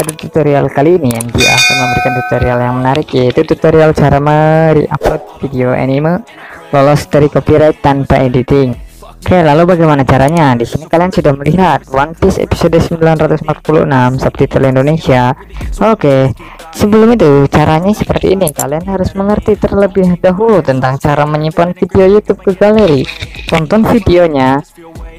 pada tutorial kali ini MG akan memberikan tutorial yang menarik yaitu tutorial cara upload video anime lolos dari copyright tanpa editing. Oke lalu bagaimana caranya? Di sini kalian sudah melihat One Piece episode 946 subtitle Indonesia. Oke sebelum itu caranya seperti ini. Kalian harus mengerti terlebih dahulu tentang cara menyimpan video YouTube ke galeri. Tonton videonya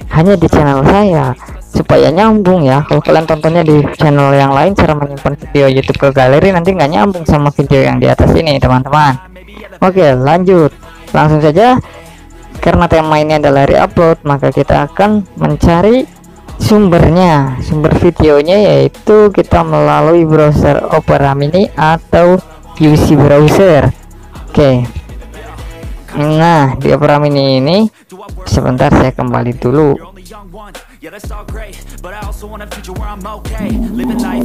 hanya di channel saya supaya nyambung ya. Kalau kalian tontonnya di channel yang lain cara menyimpan video YouTube ke galeri nanti nggak nyambung sama video yang di atas ini teman-teman. Oke lanjut. Langsung saja. Karena tema ini adalah reupload maka kita akan mencari sumbernya sumber videonya yaitu kita melalui browser Opera Mini atau UC browser. Oke. Nah di Opera Mini ini sebentar saya kembali dulu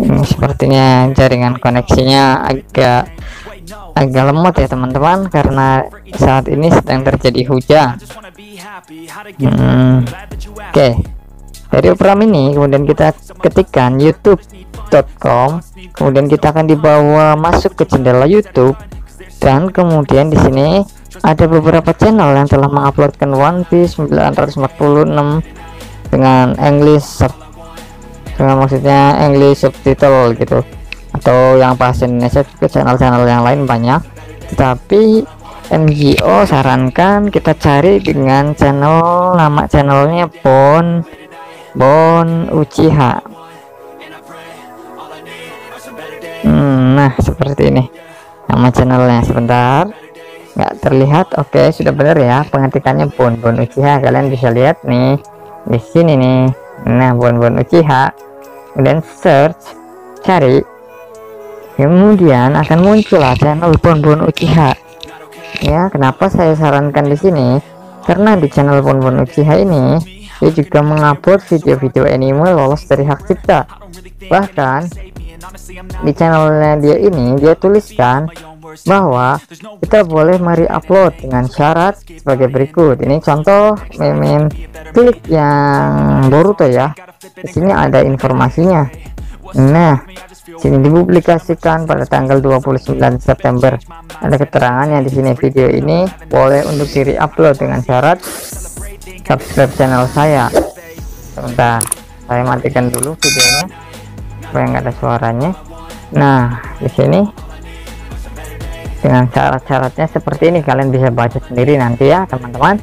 Hmm, sepertinya jaringan koneksinya agak agak lemot ya teman-teman karena saat ini sedang terjadi hujan. Hmm, oke. Okay. dari Opera ini kemudian kita ketikkan youtube.com kemudian kita akan dibawa masuk ke jendela YouTube. Dan kemudian di sini ada beberapa channel yang telah menguploadkan One Piece 946 dengan English sub dengan maksudnya English subtitle gitu. Atau yang bahasa Indonesia juga channel-channel yang lain banyak. Tetapi NGO sarankan kita cari dengan channel nama channelnya Bon Bon Uchiha. Hmm, nah seperti ini. Nama channelnya sebentar. Nggak terlihat? Oke sudah benar ya pengetikannya Bon Bon Uchiha. Kalian bisa lihat nih di sini nih. Nah bon-bon Uchiha. Kemudian search cari. Kemudian akan muncul channel bon-bon Uchiha. Ya kenapa saya sarankan di sini? Karena di channel bon-bon Uchiha ini dia juga mengupload video-video anime lolos dari hak cipta. Bahkan di channelnya dia ini dia tuliskan bahwa kita boleh mari upload dengan syarat sebagai berikut. Ini contoh meme klik yang Boruto ya. Di sini ada informasinya. Nah sini dipublikasikan pada tanggal 29 September. Ada keterangannya di sini. Video ini boleh untuk diri upload dengan syarat subscribe channel saya. Sebentar saya matikan dulu videonya supaya nggak ada suaranya. Nah di sini dengan syarat-syaratnya seperti ini. Kalian bisa baca sendiri nanti ya teman-teman.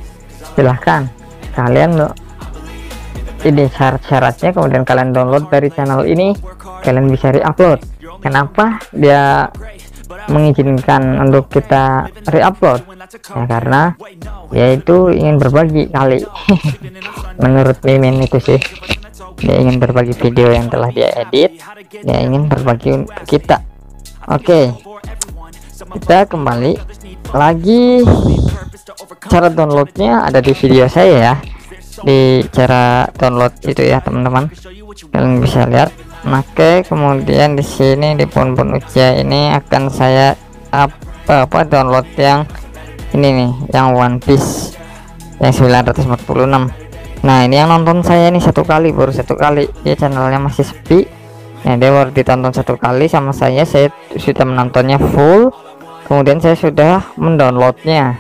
Silahkan kalian ini syarat-syaratnya kemudian kalian download dari channel ini. Kalian bisa reupload. Kenapa? Dia mengizinkan untuk kita reupload. Ya karena yaitu ingin berbagi kali. Menurut Mimin itu sih. Dia ingin berbagi video yang telah dia edit. Dia ingin berbagi kita. Oke. okay kita kembali lagi. Cara downloadnya ada di video saya ya. Di cara download itu ya teman-teman. Kalian bisa lihat. Oke kemudian di sini di pon-pon usia ini akan saya apa apa download yang ini nih yang One Piece yang 946 nah ini yang nonton saya ini satu kali baru satu kali. Ya channelnya masih sepi. Nah dia baru ditonton satu kali sama saya. Saya sudah menontonnya full kemudian saya sudah mendownloadnya.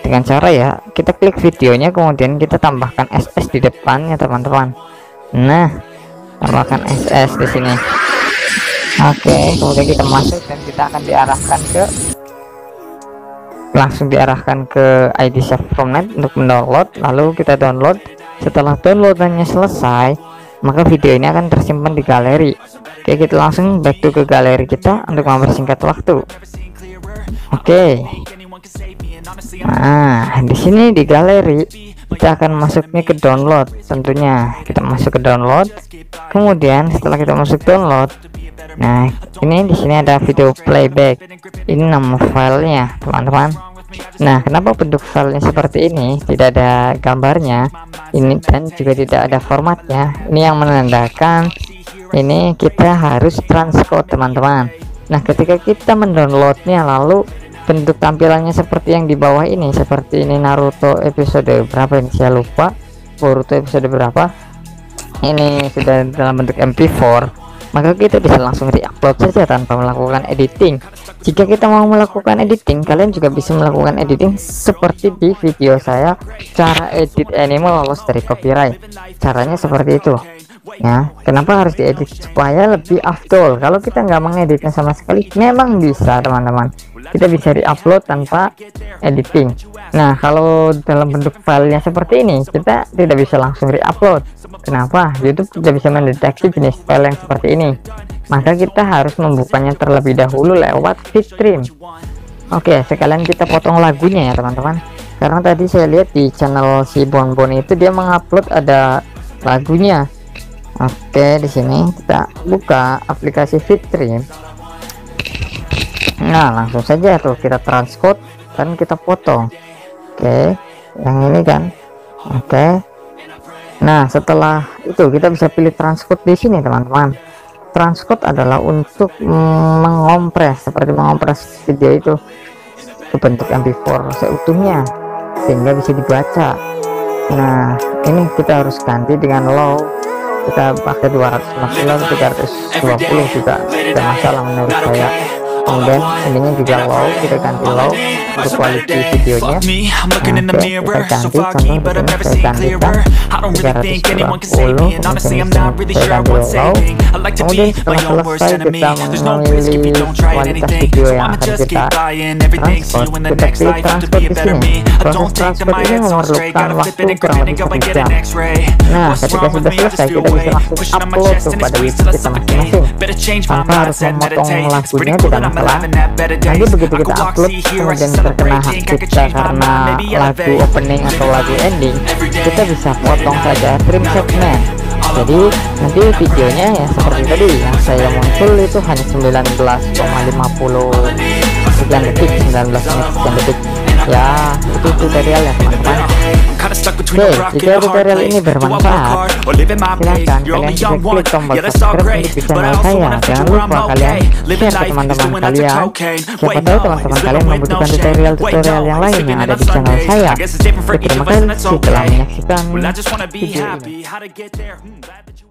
Dengan cara ya kita klik videonya kemudian kita tambahkan SS di depan ya teman-teman. Nah tambahkan SS di sini. Oke kemudian kita masuk dan kita akan diarahkan ke langsung diarahkan ke ID from net untuk mendownload. Lalu kita download. Setelah downloadannya selesai maka video ini akan tersimpan di galeri. Oke kita langsung back to ke galeri kita untuk mempersingkat waktu Oke. Nah, di sini di galeri kita akan masuknya ke download tentunya. Kita masuk ke download. Kemudian setelah kita masuk download, nah, ini di sini ada video playback. Ini nama filenya, teman-teman. Nah, kenapa bentuk filenya seperti ini? Tidak ada gambarnya. Ini dan juga tidak ada formatnya. Ini yang menandakan ini kita harus transcode, teman-teman nah ketika kita mendownloadnya lalu bentuk tampilannya seperti yang di bawah ini seperti ini Naruto episode berapa ini? Saya lupa. Boruto episode berapa? Ini sudah dalam bentuk MP4 maka kita bisa langsung di-upload saja tanpa melakukan editing. Jika kita mau melakukan editing kalian juga bisa melakukan editing seperti di video saya cara edit animal lolos dari copyright. Caranya seperti itu ya kenapa harus diedit supaya lebih afdol? Kalau kita nggak mengeditnya sama sekali memang bisa teman-teman. Kita bisa di-upload tanpa editing. Nah kalau dalam bentuk filenya seperti ini kita tidak bisa langsung di-upload kenapa? YouTube tidak bisa mendeteksi jenis file yang seperti ini. Maka kita harus membukanya terlebih dahulu lewat Bitstream oke sekalian kita potong lagunya ya teman-teman. Karena tadi saya lihat di channel si Bonbon itu dia mengupload ada lagunya oke di sini kita buka aplikasi Bitstream nah langsung saja tuh kita transcode dan kita potong. Oke yang ini kan. Oke. Nah setelah itu kita bisa pilih transcode di sini teman-teman. Transcode adalah untuk mengompres seperti mengompres video itu ke bentuk MP4 seutuhnya sehingga bisa dibaca. Nah ini kita harus ganti dengan low kita pakai 250 320 juga tidak masalah menurut saya kemudian endingnya juga low kita ganti low untuk quality videonya. Nah, kita ganti contoh di sini saya gantikan 320 kemudian saya ganti low kemudian setelah selesai kita memilih kualitas video yang akan kita transport. kita pilih transport di sini proses transport ini memerlukan waktu kurang lebih satu jam. Nah ketika sudah selesai kita bisa langsung upload kepada YouTube kita masing-masing. tanpa harus memotong lagunya tidak masalah nanti begitu kita upload kemudian terkena hak cipta karena lagu opening atau lagu ending kita bisa potong saja trim segment jadi nanti videonya ya seperti tadi yang saya muncul itu hanya 19,50 sekian detik 19 menit sekian detik. Ya itu tutorial ya teman-teman Oke, jika tutorial ini bermanfaat silahkan kalian bisa klik tombol subscribe untuk channel saya jangan lupa kalian. share ke teman-teman kalian. siapa tahu teman-teman kalian membutuhkan tutorial-tutorial yang lain. yang ada di channel saya. Terima kasih telah menyaksikan video ini